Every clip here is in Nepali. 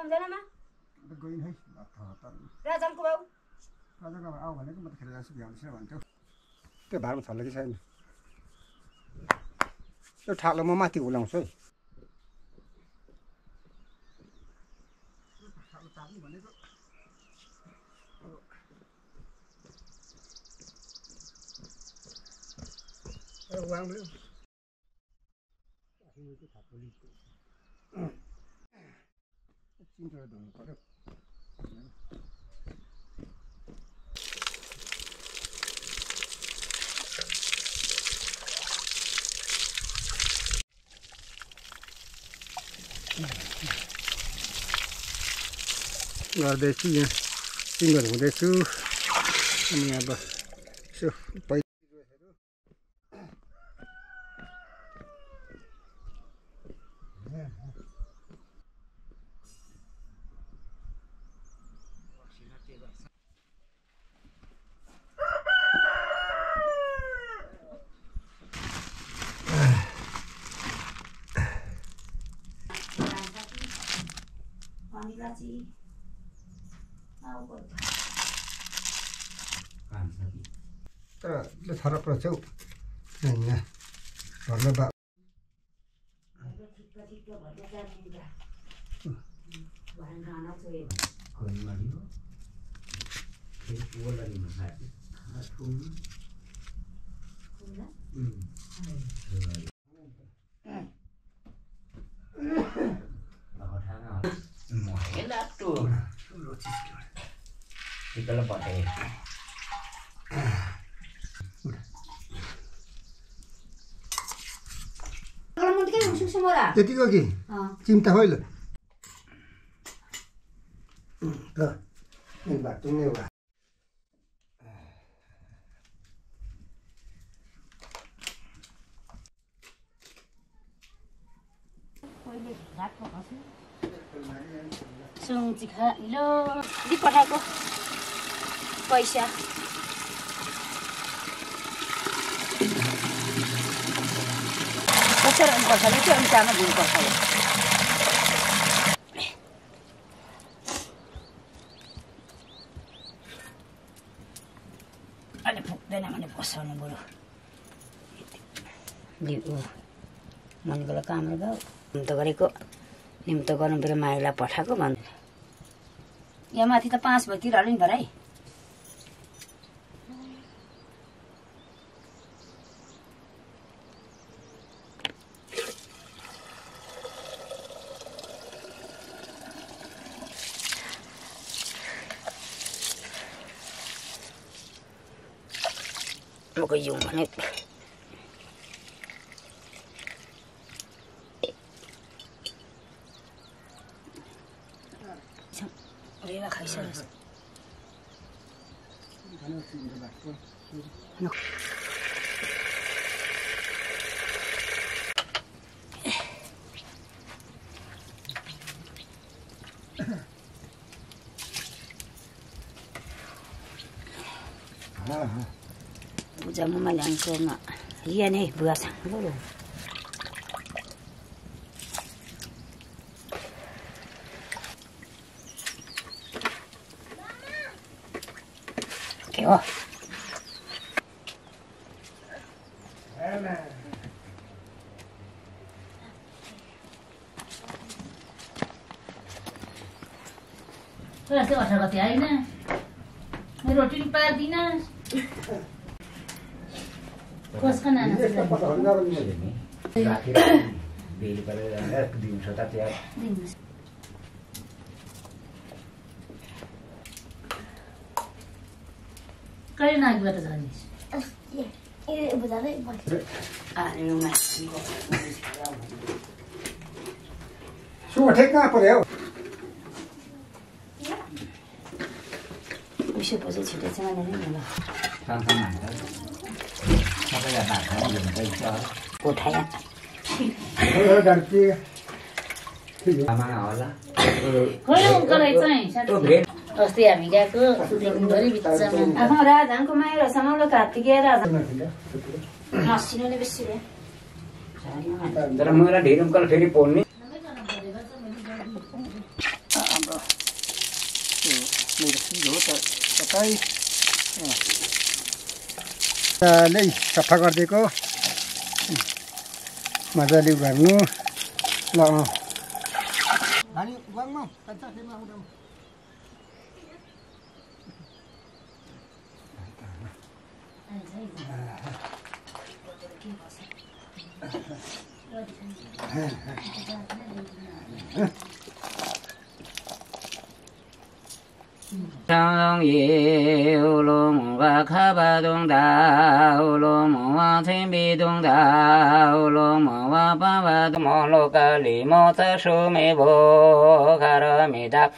सम्झनामा गइन् है हतार राजानको बाउ। राजाको आऊ भनेको म त खेर जान्छु भ्याउँछु भन्थ्यो। त्यो भारमा छल्ला कि छैन? त्यो ठालो म माथि हुलाउँछु है। ठालो तार्नु भनेको अब उहाँले चिन्चो धुनु पऱ्यो गर्दैछु यहाँ सिङ्गल हुँदैछु अनि अब यसो पै तर 쭉 있네. 올라봐. 거짓말이요? 계속 올라가기만 하지. 하나, 둘. 응. Thì tôi là bỏ đề त्यतिको कि अँ। चिन्ता होइन ल। बाटो नै वा सुङ्ची खा लो दि पठाएको पैसा। कसरी पर्छ नि त्यो अनुसारमा दिनुपर्छ यो अहिले पुग्दैन भने बसाउनु बरु ऊ मनिको कामले भयो निम्तो गरेको निम्तो गर्नु माइला पठाएको भन्दै यहाँ माथि त पाँच बजीतिर हाल्यो नि भराइ म जाउँ भने रेवा खाइसकेको पूजा ममा ल्याएको न यहाँ नै बुवासँग ल के हो यस्तै अठार गति होइन मेरो कसको नाना बेली परेर दिउँसो त त्यहाँ कहिले नागबाट जानिस् आलुमा सुमा ठेक कहाँ पऱ्यो हौ उसो पछि छिटो चाहिँ तपाईँलाई भाषा हुनुहुन्छ अस्ति हामी गएको आफ्नो राजाको माया मसिनोले बेसी फेरि पोल्ने नै सफा गरिदिएको। मजाले गर्नु ल। अँ 当耶乌罗木巴卡巴东达乌罗木哇天比东达乌罗木哇巴巴东摩罗嘎里摩在苏美波卡罗米达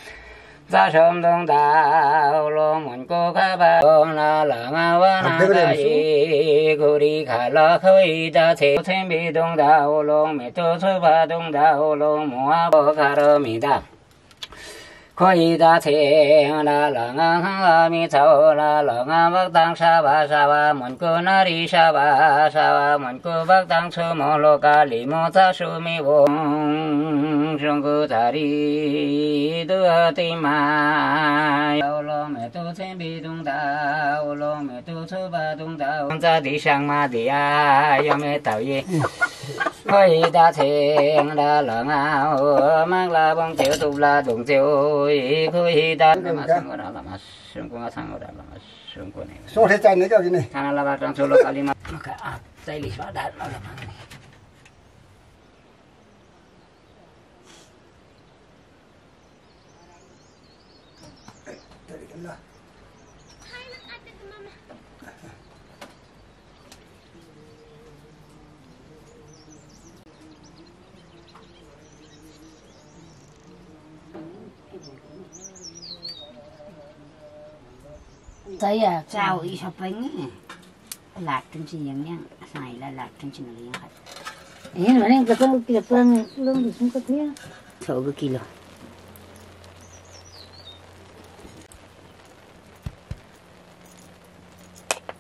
在什东达乌罗木古卡巴东那拉嘛哇那达耶古里卡拉科伊达切天比东达乌罗米多出巴东达乌罗木哇波卡罗米达。khói đa thế la la nga la mi thâu la la nga bắc tăng sa ba sa ba môn cô na ri sa ba sa ba môn cô bắc tăng su mô lô ca li mô tha su mi vô sung cô ta ri tu ti ma ô lô mê tu thiên bi tung ta, ô lô mê tu su ba tung ta, ông ta đi sang ma đi a yo mê tàu ye khói đa thế la la nga, ô, mang la bông tiêu tu la đồng tiêu सोठे चाहिने क्या किन खाना लगाएर चोलो कालीमा Tay à, sao y shopping bánh Lạc trong chi yang yang, sai là lạc trong chi nổi yang hạt. Ấy mà nên cái công kia phân lông đi xuống cái kia. Thổ cái kilo.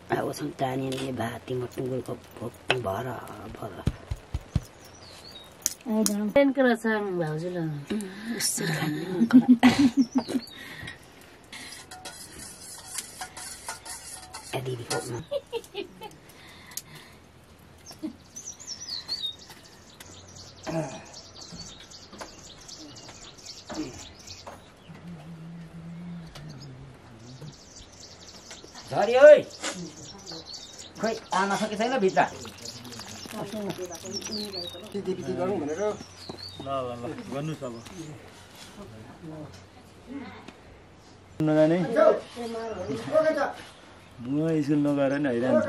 Aku santai ni bahati mungkin gua kau kau bara bara. Ai dalam. Kan kerasa bau jual. Istirahat. Adi di ko mo. झरी ओइ खोइ आमा सके छैन भित्र पिटी पिटी गरौँ भनेर नजाने बुवा स्कुल नगएर नि हैरान छ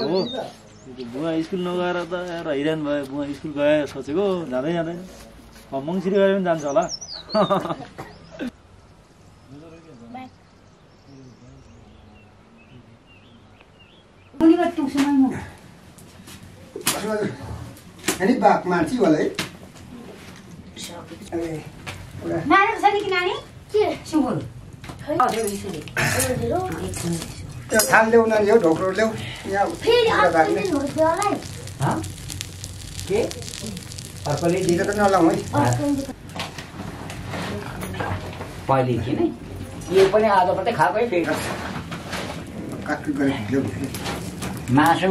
हौ। बुवा स्कुल नगएर त यार हैरान भयो। बुवा स्कुल गयो सोचेको जाँदै जाँदैन अब मङ्सिर गएर पनि जान्छ होला। अनि बाघ मान्छे होला है ए, Nani sani ki nani? Deh. त्यो थाल ल्याउ न ल्याउ ढोक्रो ल्याउ यहाँ के अर्कोले ढिलो त नलाउँ है पहिले कि नै यो पनि आज मात्रै खाएकै फेरि मासु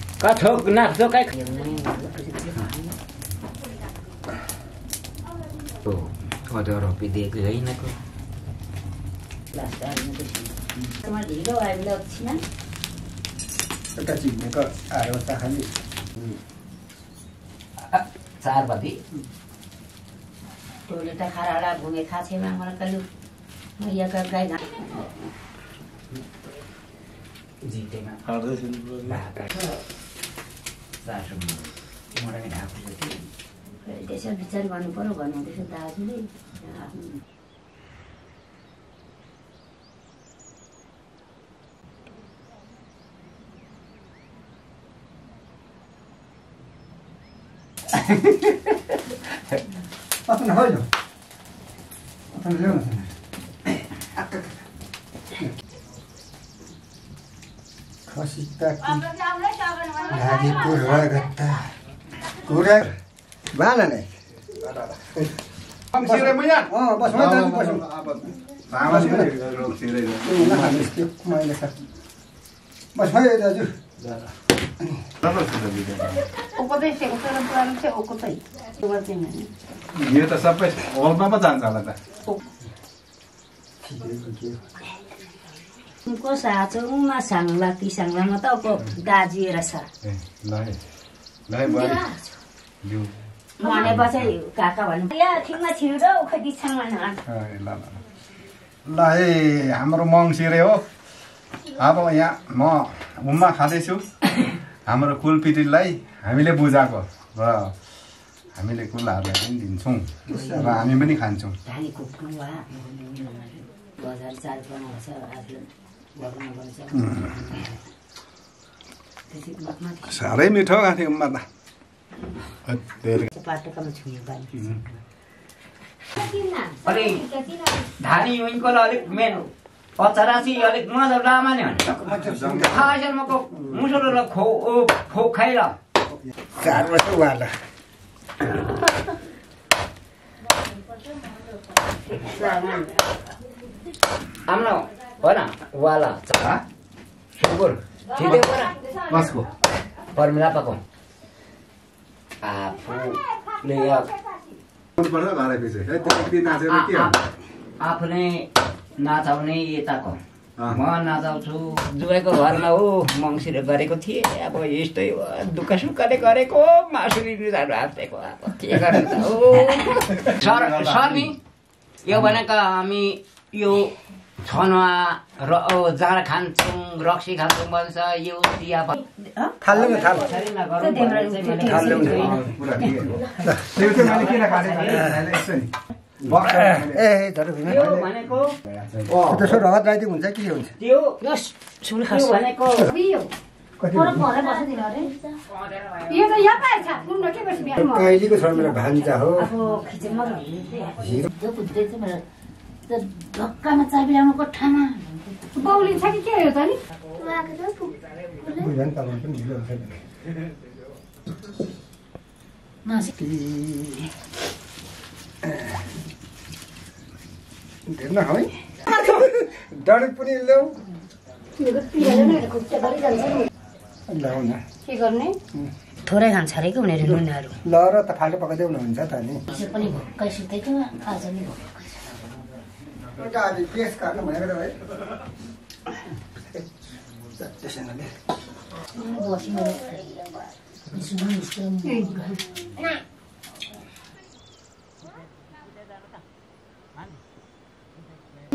Có thuốc, nó thuốc cái Ồ, có đồ rồi bị đề gửi nó cơ चार बजी टोले त खाराडा घुमे खासेमा मलाई कहिले मैयाका गाई घाँस जितेमा त्यसो विचार गर्नु पर्यो भन्नुहुँदैछ दाजुले। आफ्नो होइन ल्याउनु लागेको रगत्ता कुरा नै बस है दाजु यो त सबै हलमा पो जान्छ होला त ल है हाम्रो मङ्सिरे हो अब यहाँ म उम्मा खाँदैछु हाम्रो कुलपिटीलाई हामीले बुझाएको र हामीले कुलाहरूलाई पनि दिन्छौँ र हामी पनि खान्छौँ साह्रै मिठो गाँथे उम्मा त धानी उनीको अलिक मेन पचरासी अलिक मजा लामा नि भने खासम्मको मुसुरो र खो ओ खो खाइ ल। चार वर्ष उहाँलाई हाम्रो हो न वाला छ सुँगुर ठिकै हो र कसको पर्मिलापाको आफूले अब पर्छ घरै पछि है त्यति नाचेर के आ- हुन्छ आ- आफूले नाचाउने यताको। म नाचाउँछु जुवाईको घरमा हो मङ्सिर गरेको थिएँ अब यस्तै हो दुःख सुखले गरेको मासु लिनु जानु आँटेको अब के गर्नु त हो सर सर नि यो भनेको हामी यो छनुवा र जाँड खान्छौँ रक्सी खान्छौँ भन्छ यो चिया त्यसो रगत छ भान्जा हो त्यो ढक्कामा चाबी बौलिन्छ कि के हो त नि? पनि डढेक ल्याउ न के गर्ने? थोरै खान्छ अरे कि उनीहरू नुनहरू। ल र त फाल्टो पकाइदेऊ न हुन्छ त नि पनि भोक्कै सुतेको आज नि भोक्कै गाडी पेस काट्नु भनेको त भाइ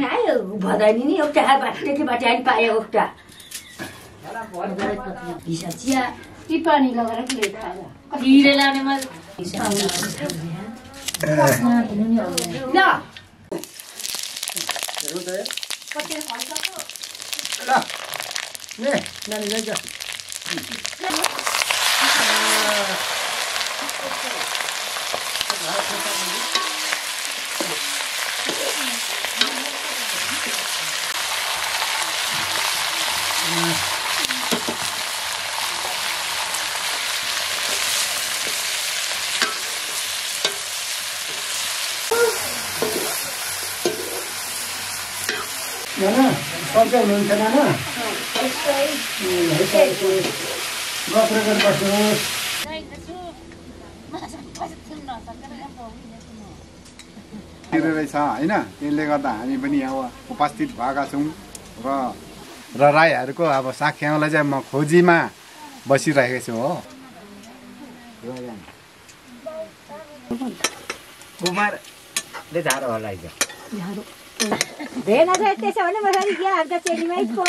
आयो भदानी नि एउटा आइ पायो एउटा हिसाब चिया ती पानी लगाएर प्लेट खाएर हिरे लानेमा ल हेरौँ त ल ए नानी लैजा नाना सबै हुनुहुन्छ नाना गरेर बस्नुहोस् रहेछ होइन? त्यसले गर्दा हामी पनि अब उपस्थित भएका छौँ र र राईहरूको अब साख्याउलाई चाहिँ म खोजीमा बसिरहेको छु हो। कुमारले झारो होला भेन चाहिँ त्यसो भने म फेरि यहाँ हाल्छ चेलीमै पो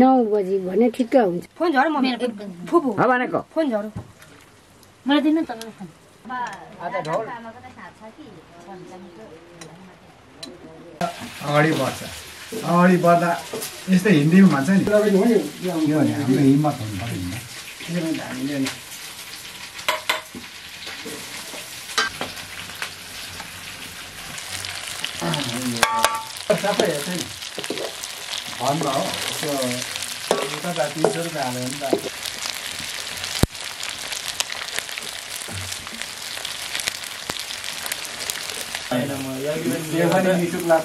नौ बजी भने ठिक्क हुन्छ फोन झर भनेको फोन झर मलाई दिनु। अगाडि बढ्छ अगाडि बढ्दा यस्तै हिन्दीमा भन्छ नि। यो। भने हाम्रो हिम्मत हुनु पऱ्यो हामीले सबै हेर्छ नि। फन्डमा हो त्यो उता तिन सौ रुपियाँ हाल्यो भने त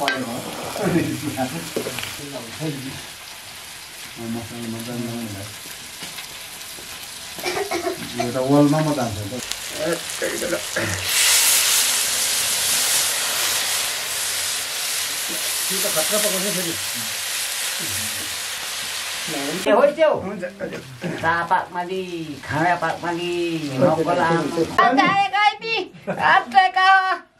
परेको यो त वलमा म जान्छ त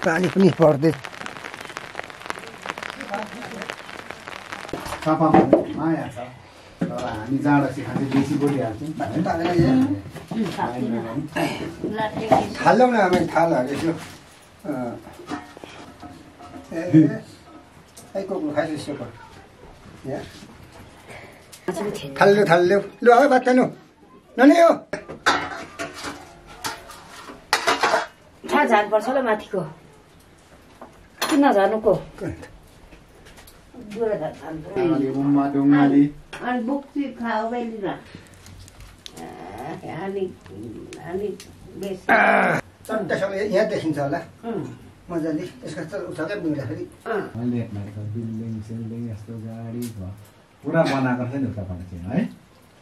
पानी पनि पर्दै माया छ तर हामी जाँडा बेसी बोलिहाल्छौँ न थाल हालेछु ए को थाल्यो थाल्यो लु है भात खानु ननि हो थाहा झार्नुपर्छ होला माथिको? किन नझर्नुको चट्टसँग यहाँ देखिन्छ होला। मजाले। यसको त उठाएकै बुझ्दाखेरि लेट मारेको बिल्डिङ सिल्डिङ यस्तो गाडी भयो पुरा बनाएको छ नि उतापट्टि चाहिँ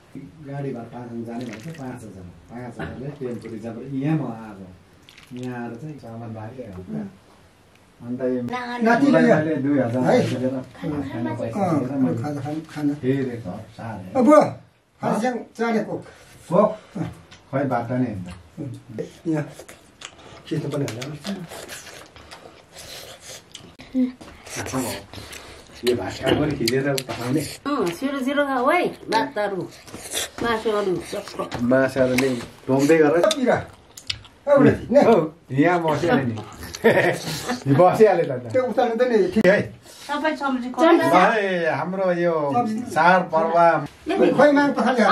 है गाडीबाट पाँचजना जाने भनेको पाँच हजार पाँच हजारले टेम्पो रिजर्भ यहाँ आएको यहाँ आएर चाहिँ सामान राख्यो अन्त दुई हजार खै बाटो नै हुन्छ यहाँ खिच्नु पनि होला यो भाषा पनि खिचेर पठाउने। गरेर यहाँ बसिहाल्यो नि। बसिहाल्यो त अन्त। त्यो उतार्नु त नि ठिक। है सबै सब्जी भाइ हाम्रो यो पखाल्यो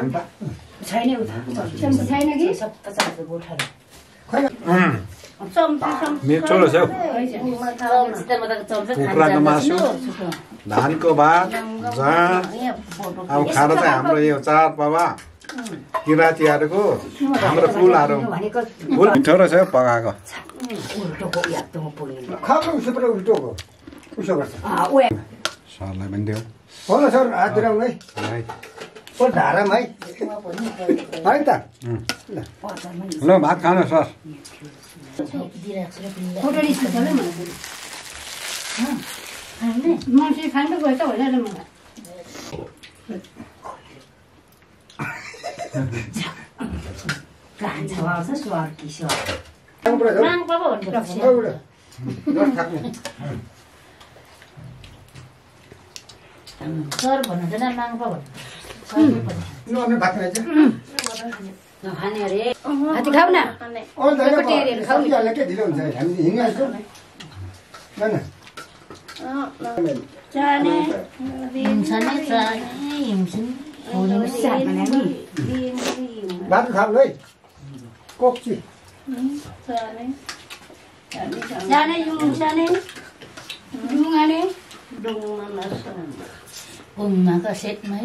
अन्त छैन मिठो चम्ची कुखुराको मासु धानको भात जाँड अब खाना चाहिँ हाम्रो यो चाडपर्व किराँतीहरूको हाम्रो फुलहरू भनेको फुल मिठो रहेछ हौ पकाएको सरलाई पनि देऊ हो ओ धारामा त ल भात खानु सर मान्छे खानु गयो त मलाई सर भन्नु हुँदैन माङ पो भन्नु भात खाऊ न। टेरीहरू खाऊ। है कोक्ची जाने। युङ साने डुङ्गाने घुममा सेटमै।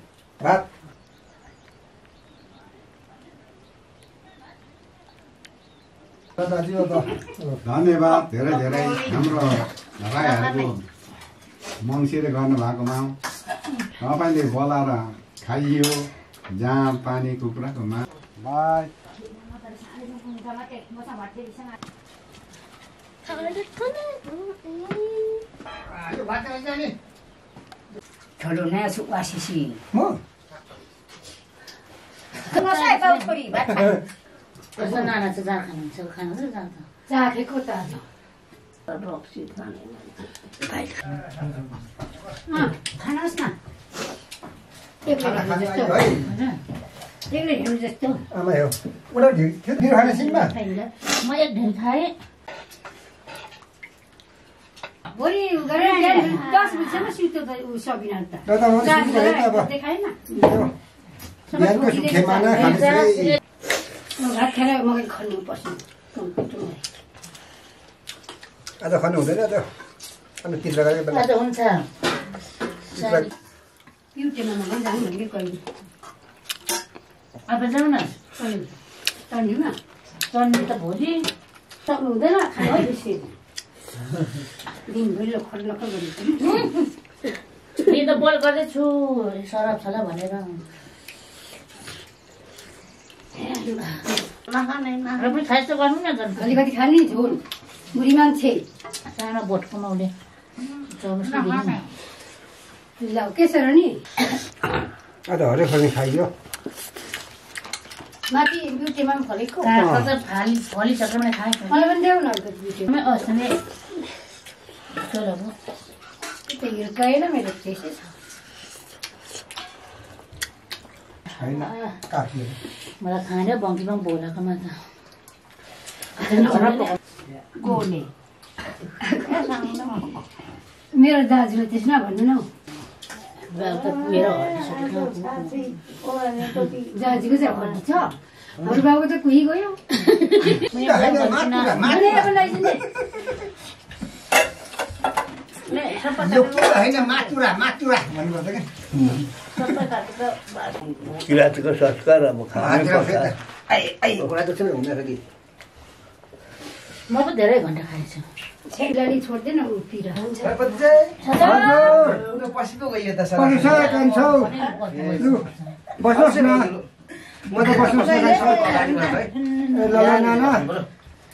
अब धन्यवाद धेरै धेरै हाम्रो राईहरूको मङ्सिर गर्नुभएकोमा तपाईँले बोलाएर खाइयो जहाँ पानी कुखुराको मा बाई यो भात खान्छ नि छोडो न सुवासिसी म खानु त खानुहोस् न ढिलो ढिलो म एक ढेर खाएँ भोलि गरेर त ऊ सबिना त बिहानको खेमाना खाने भात खाएर खन्नु पर्छ कम्प्युटरमा आज खानु हुँदैन त अनि तिर्रा गरेको बेला आज हुन्छ तिर्रा पिउटेमा मगाइ जानु भनेको कहिले अब जाउँ न चन्डी त भोलि सक्नु हुँदैन खानु है बेसी दिनभरि लखर लखर गरेको यी त बोल गर्दैछु सरप छ भनेर र पनि खाइ त गर्नु न झन् अलिकति खाने झोल। बुढी मान्छे। सानो भोट कुमाउने ल के छ र नि आज हरेक खाने खाइयो। माथि ब्युटीमा पनि फलेको? फाली फलिसकेर खाएँ मलाई पनि ल्याउ न ब्युटीमा अस्ति नै मेरो त्यसै छ छैन। काटियो। मलाई खाएर बङ्कीमा बोलाएकोमा त मेरो दाजुले त्यसो नभन्नु न। दाजुको चाहिँ हड्डी छ। हाम्रो बाबु त कुही गयो अनि अब लैजाने यो के होइन मातुरा मातुरा भन्नुपर्छ क्या किराँतको संस्कार अब म पो धेरै घन्टा खाएछु छोड्दैन ऊ पिर लु बस्नुहोस् न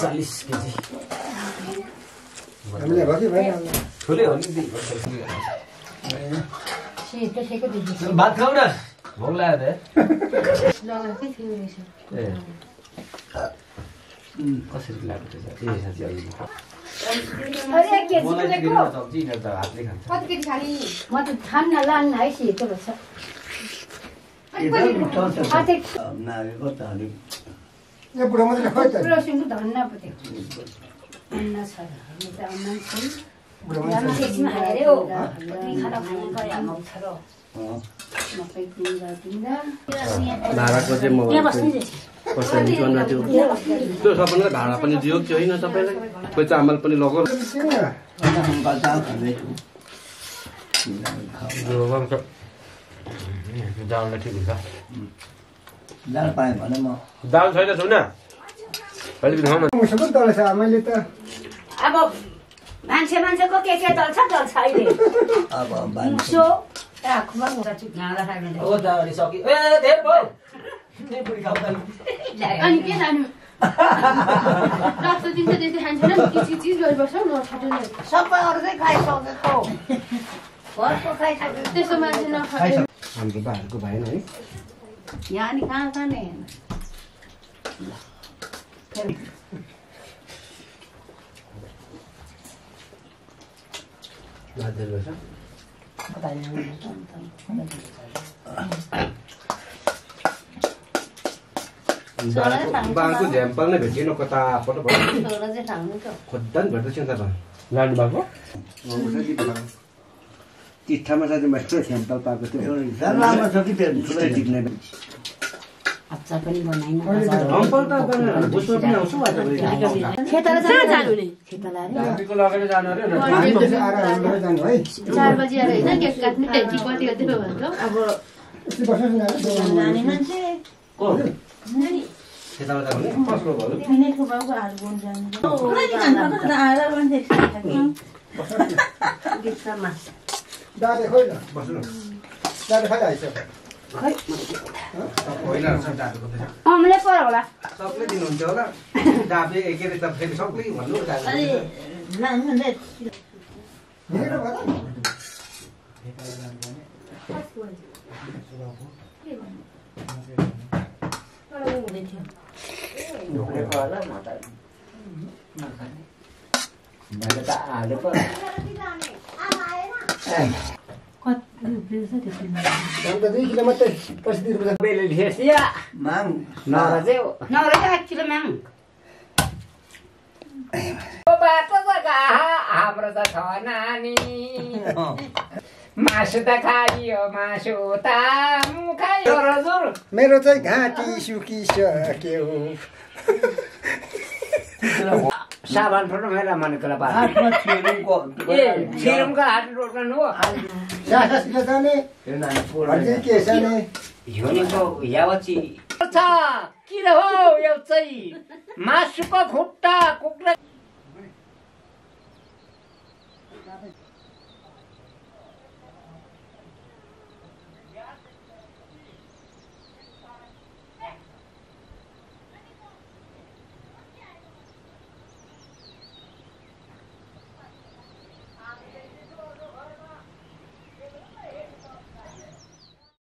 चालिस केजी ठुलै हो नि भात खाऊ न भोक लाग्यो त ए कसरी त हातले खान्छ म त खान्न लान्न है सेतो रहेछ त अलिक बुढो मात्रै भाडाको चाहिँ म त्यो त्यो सबैलाई भाडा पनि दियो कि होइन तपाईँलाई कोही चामल पनि लगो जाउँदा ठिक हुन्छ जान पाएँ भने म। दाल छैन सुन अलिकति खाउँ न। मुसुको तल छ मैले त अब मान्छे मान्छेको के के चल्छ चल्छ अहिले। अब मुसो अनि के रातो त्यति खान्छ किच गरिबस्छ सबै अरू चाहिँ खाइसकेको घरको खाइसकेको त्यस्तो मान्छे हाम्रो बाहरूको भएन है। यहाँ नि कहाँ खाने बाध्यता रहेछ बाँको बाँको झ्याम्पल नै भेटिएन कता पट भयो छोरा चाहिँ खानु त खोज्दा नि भेट्दैछ नि त लानु भएको टिस्टामा साथी मैले स्याम्पल पाएको थियो। लामा छ कि त्यो ठुलै टिप्ने अचार पनि बनाइन है। चार बजी आएर होइन केक काट्नु टेन्टी कति कति भयो भन्छ? अब यस्तो बस्नुहोस् न जाने मान्छे। को खेताला जानु दाले खोइ न बस्नु दाले खोइ आइसक्यो अमले पर होला सबले दिनुहुन्छ होला डाबे के अरे त फेरि सबले भन्नु हिँडेर भयो त? मैले त हाले पो हाम्रो त छ नानी मासु त खाइयो मासु त हजुर मेरो चाहिँ घाँटी सुकिसक्यो। सामान पनि मेला मन कला पा छिरुङको हात रोक्न हो? सास गदाने अनि के सने? योनीको यावची। अच्छा किन हो यो चाहिँ मासुको खुट्टा कुखुरा